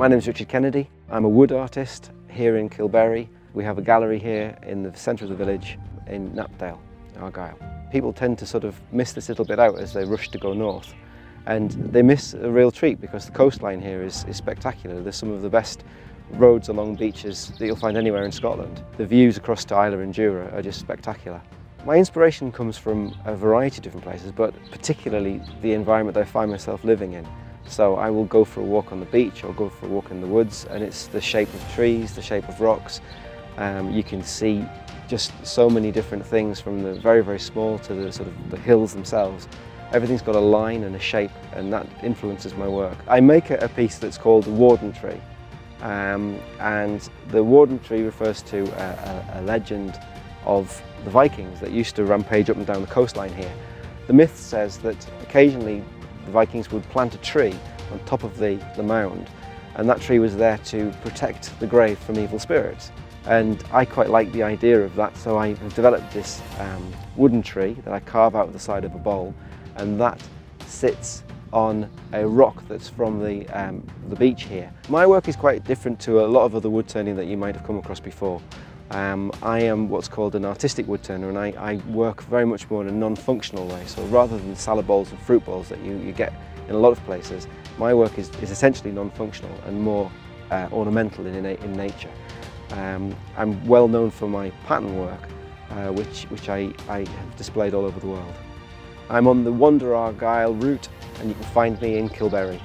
My name is Richard Kennedy. I'm a wood artist here in Kilberry. We have a gallery here in the centre of the village in Knapdale, Argyll. People tend to sort of miss this little bit out as they rush to go north and they miss a real treat because the coastline here is, is spectacular. There's some of the best roads along beaches that you'll find anywhere in Scotland. The views across to Islay and Jura are just spectacular. My inspiration comes from a variety of different places, but particularly the environment I find myself living in. So I will go for a walk on the beach or go for a walk in the woods and it's the shape of trees, the shape of rocks. Um, you can see just so many different things from the very, very small to the sort of the hills themselves. Everything's got a line and a shape and that influences my work. I make a, piece that's called the Warden Tree um, and the Warden Tree refers to a, a, a legend of the Vikings that used to rampage up and down the coastline here. The myth says that occasionally the Vikings would plant a tree on top of the, the mound and that tree was there to protect the grave from evil spirits. And I quite like the idea of that, so I developed this um, wooden tree that I carve out of the side of a bowl, and that sits on a rock that's from the, um, the beach here. My work is quite different to a lot of other wood turning that you might have come across before. Um, I am what's called an artistic wood turner and I, I work very much more in a non-functional way. So rather than salad bowls and fruit bowls that you, you get in a lot of places, my work is, is essentially non-functional and more uh, ornamental in, in nature. Um, I'm well known for my pattern work, uh, which, which I, I have displayed all over the world. I'm on the Wander Argyll route and you can find me in Kilberry.